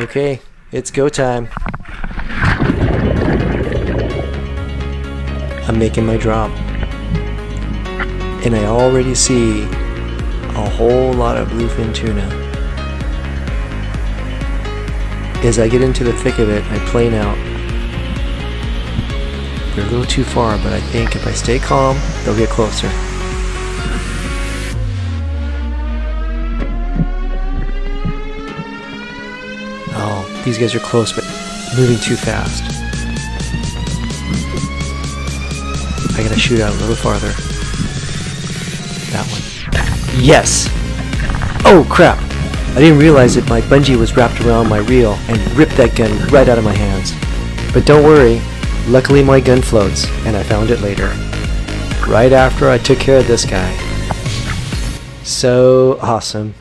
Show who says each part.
Speaker 1: Okay, it's go time. I'm making my drop. And I already see a whole lot of bluefin tuna. As I get into the thick of it, I plane out. They're a little too far, but I think if I stay calm, they'll get closer. These guys are close, but moving too fast. I gotta shoot out a little farther. That one. Yes! Oh crap! I didn't realize that my bungee was wrapped around my reel and ripped that gun right out of my hands. But don't worry, luckily my gun floats, and I found it later. Right after I took care of this guy. So awesome.